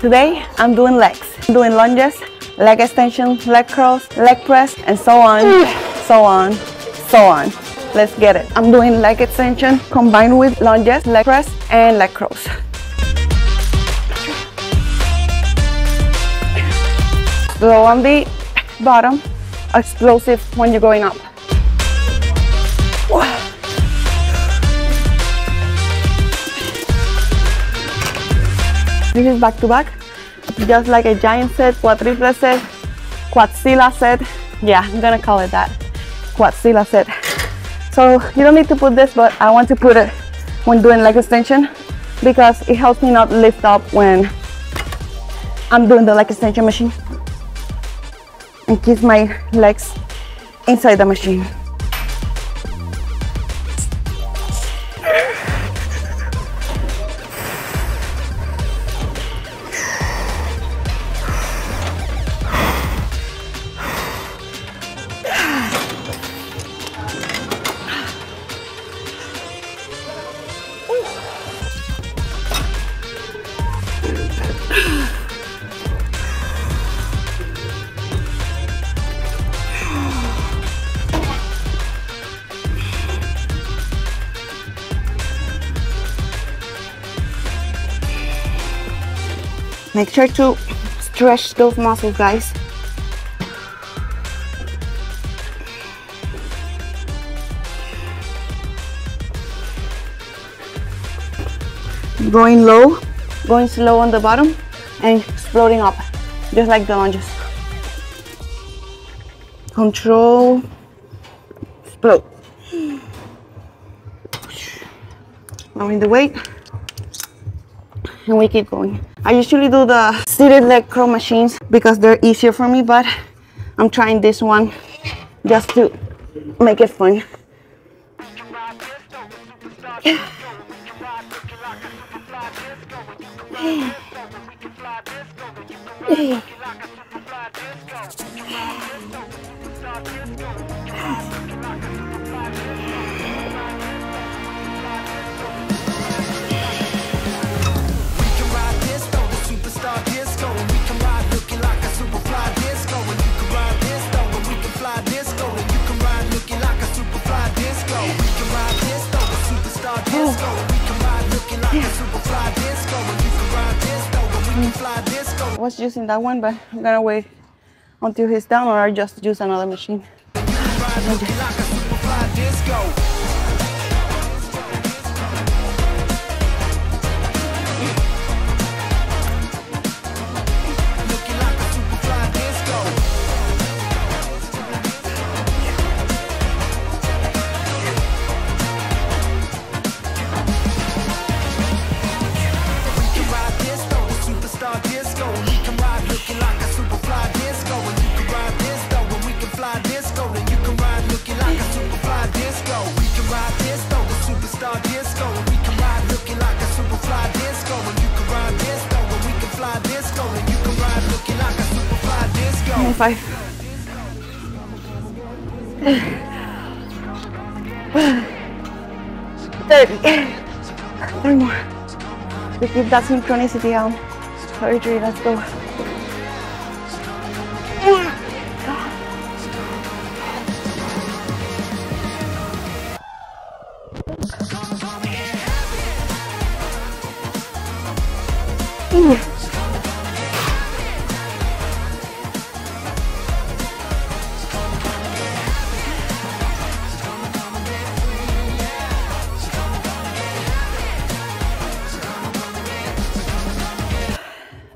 Today, I'm doing legs. I'm doing lunges, leg extension, leg curls, leg press, and so on, so on, so on. Let's get it. I'm doing leg extension combined with lunges, leg press, and leg curls. Slow on the bottom, explosive when you're going up. This is back to back, just like a giant set, quadruple set, quadzilla set. Yeah, I'm gonna call it that, quadzilla set. So you don't need to put this, but I want to put it when doing leg extension because it helps me not lift up when I'm doing the leg extension machine and keeps my legs inside the machine. Make sure to stretch those muscles, guys. Going low, going slow on the bottom and exploding up, just like the lunges. Control, explode. Lowering the weight and we keep going. I usually do the seated leg curl machines because they're easier for me, but I'm trying this one just to make it fun. was using that one, but I'm gonna wait until he's down or I just use another machine. 30. More. We keep that synchronicity on. 33, let's go. Ooh.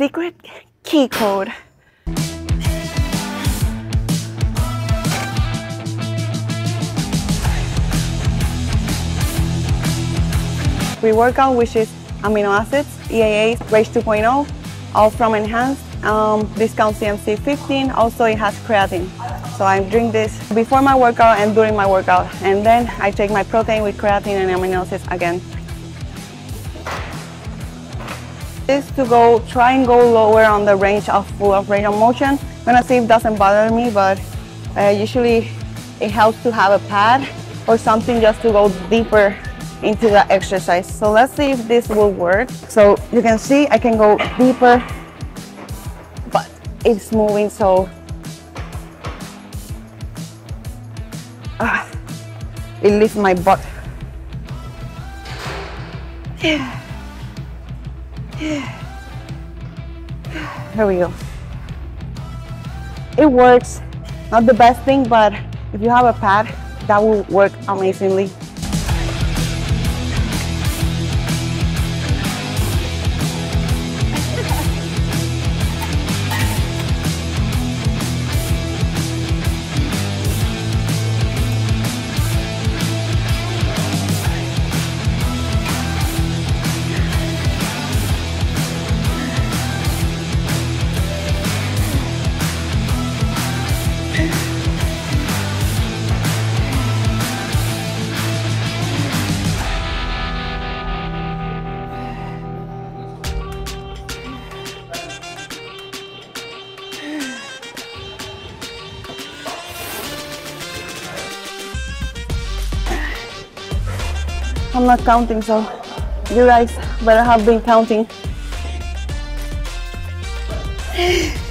secret key code. We work on which is amino acids, EAAs, RAGE 2.0, all from Enhanced, um, discount CMC 15, also it has creatine. So I drink this before my workout and during my workout. And then I take my protein with creatine and amino acids again. This to go, try and go lower on the range of full of range of motion. I'm gonna see if it doesn't bother me, but uh, usually it helps to have a pad or something just to go deeper into the exercise. So let's see if this will work. So you can see I can go deeper, but it's moving so uh, it lifts my butt. Here we go. It works. Not the best thing, but if you have a pad, that will work amazingly. I'm not counting, so you guys better have been counting.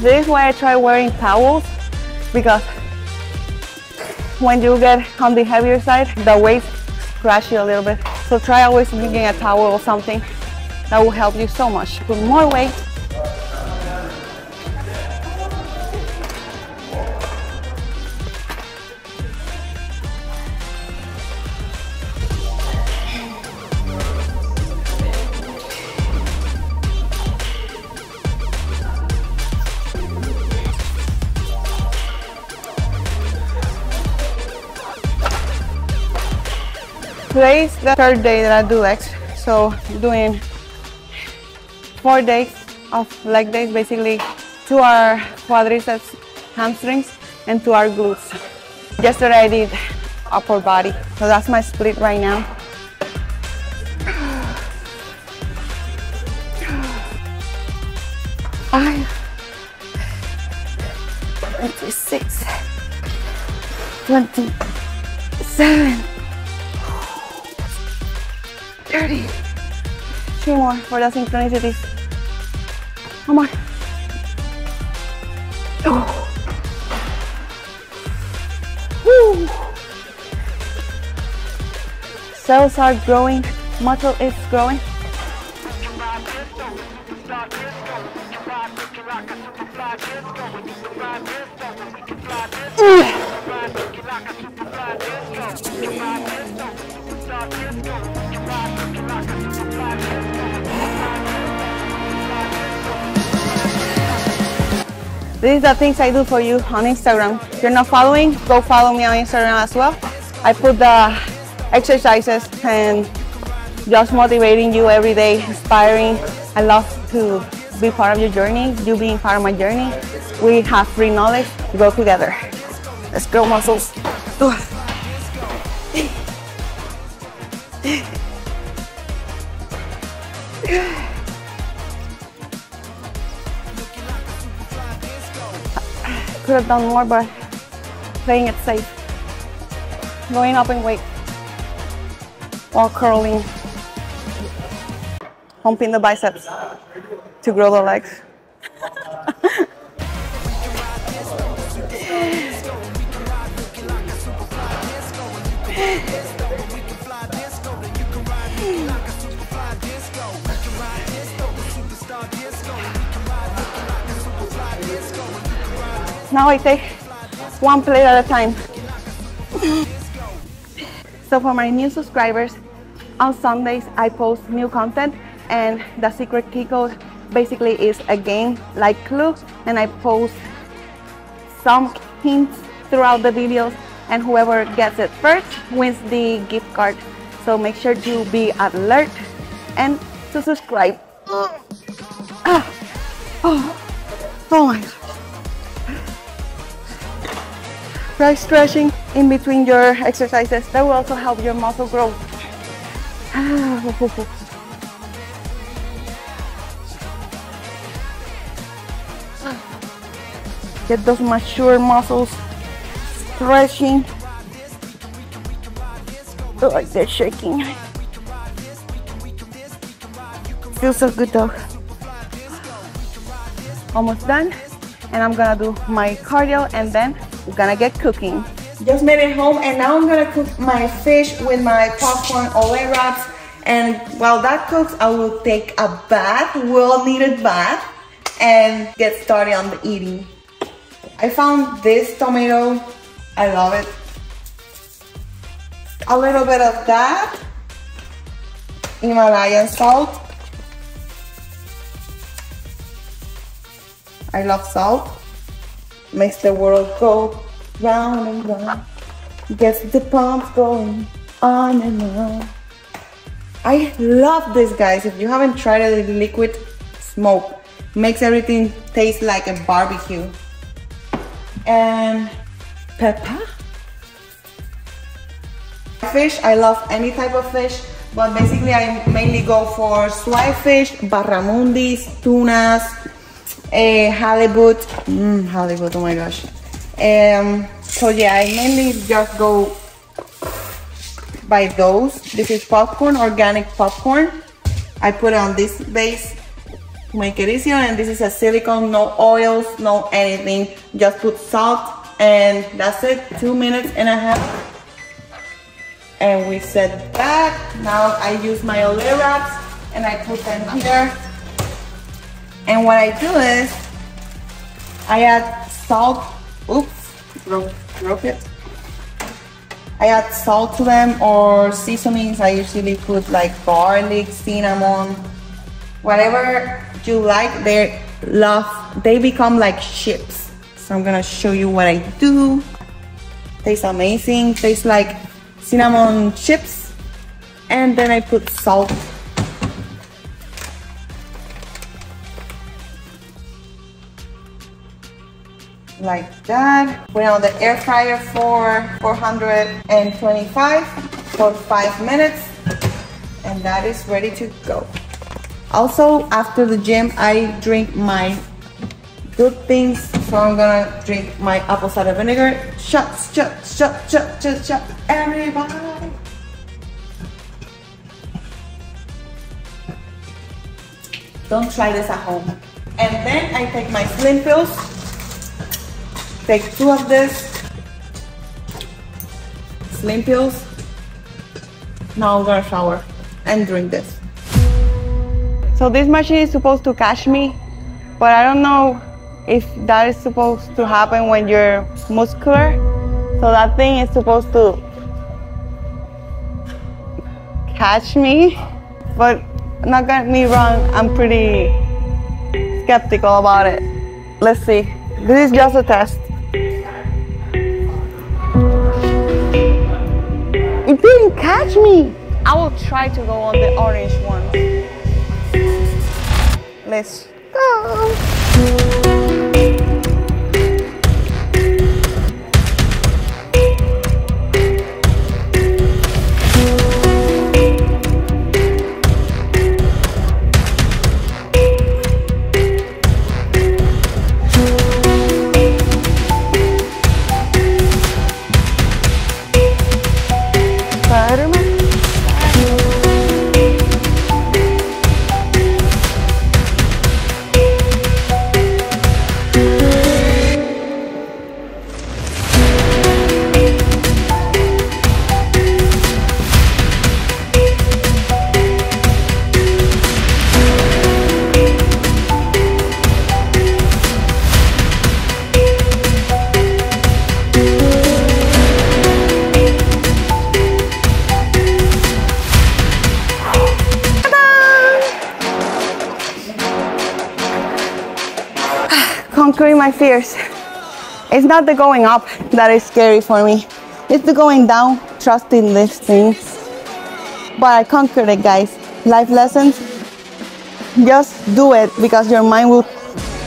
This is why I try wearing towels because when you get on the heavier side, the weight crash you a little bit. So try always bringing a towel or something. That will help you so much. Put more weight Today is the third day that I do legs, so doing four days of leg days, basically two are quadriceps, hamstrings, and two are glutes. Yesterday I did upper body, so that's my split right now. Five, 26, 27, 30. Two more for the synchronicities. Come on. Oh. Woo. Cells are growing, muscle is growing. These are the things I do for you on Instagram. If you're not following, go follow me on Instagram as well. I put the exercises and just motivating you every day, inspiring. I love to be part of your journey, you being part of my journey. We have free knowledge, go together. Let's grow muscles. Could have done more, but playing it safe. Going up in weight while curling, pumping the biceps to grow the legs. Now I take one plate at a time. So for my new subscribers, on Sundays I post new content and the secret key code basically is a game like Clue and I post some hints throughout the videos and whoever gets it first wins the gift card. So make sure to be alert and to subscribe. Ah. Oh. oh my god. Try stretching in between your exercises. That will also help your muscle growth. Ah. Get those mature muscles stretching. Like they're shaking. Feels so good though. Almost done. And I'm gonna do my cardio and then we're gonna get cooking. Just made it home and now I'm gonna cook my fish with my popcorn ole wraps. And while that cooks, I will take a bath, well needed bath, and get started on the eating. I found this tomato, I love it. A little bit of that, Himalayan salt. I love salt. Makes the world go round and round. Gets the pumps going on and on. I love this guys. If you haven't tried it, the liquid smoke makes everything taste like a barbecue. And pepper. Fish, I love any type of fish, but basically I mainly go for swordfish, barramundis, tunas, uh, halibut, mm, halibut, oh my gosh. Um, so yeah, I mainly just go by those. This is popcorn, organic popcorn. I put on this base to make it easier and this is a silicone, no oils, no anything. Just put salt and that's it, two minutes and a half. And we set that. Now I use my ole wraps and I put them here. And what I do is I add salt, oops, broke, broke it. I add salt to them or seasonings. I usually put like garlic, cinnamon, whatever you like. They love, they become like chips. So I'm gonna show you what I do. Tastes amazing. Tastes like cinnamon chips. And then I put salt. Like that. Put on the air fryer for 425 for five minutes. And that is ready to go. Also, after the gym, I drink my good things. So I'm gonna drink my apple cider vinegar. Shots, shots, shots, shots, shots, shots. Everybody. Don't try this at home. And then I take my slim pills. Take two of this. Slim pills. Now I'm gonna shower and drink this. So this machine is supposed to catch me, but I don't know if that is supposed to happen when you're muscular. So that thing is supposed to catch me, but not get me wrong, I'm pretty skeptical about it. Let's see. This is just a test. Catch me. I will try to go on the orange one. Let's go. Conquering my fears. It's not the going up that is scary for me. it's the going down, trusting this thing. But I conquered it, guys. Life lessons, just do it because your mind will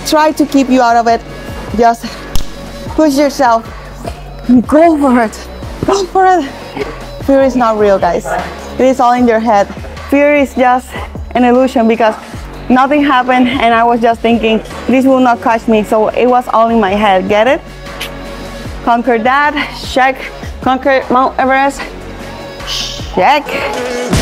try to keep you out of it. Just push yourself. Go for it. Go for it. Fear is not real, guys. It is all in your head. Fear is just an illusion because nothing happened and I was just thinking this will not catch me. So it was all in my head. Get it? Conquer that. Check. Conquer Mount Everest. Check.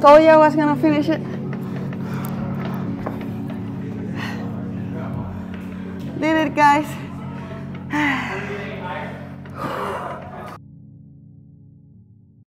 Told you I was gonna finish it.